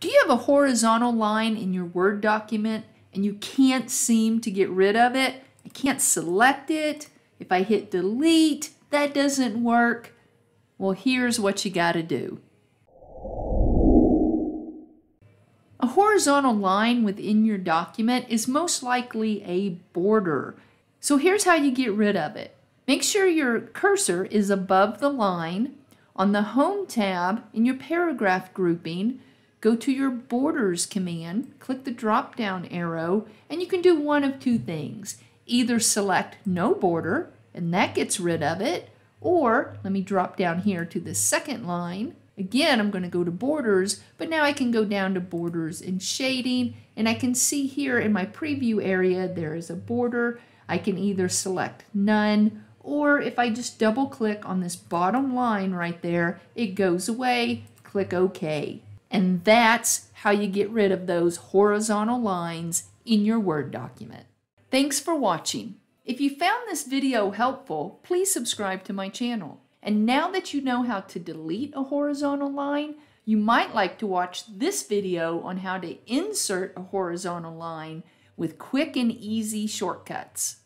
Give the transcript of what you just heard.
Do you have a horizontal line in your Word document and you can't seem to get rid of it? I can't select it. If I hit delete, that doesn't work. Well, here's what you got to do. A horizontal line within your document is most likely a border. So here's how you get rid of it. Make sure your cursor is above the line. On the Home tab in your paragraph grouping, go to your Borders command, click the drop down arrow, and you can do one of two things. Either select No Border, and that gets rid of it, or let me drop down here to the second line. Again, I'm going to go to borders, but now I can go down to borders and shading, and I can see here in my preview area there is a border. I can either select none, or if I just double click on this bottom line right there, it goes away. Click OK. And that's how you get rid of those horizontal lines in your Word document. Thanks for watching. If you found this video helpful, please subscribe to my channel. And now that you know how to delete a horizontal line, you might like to watch this video on how to insert a horizontal line with quick and easy shortcuts.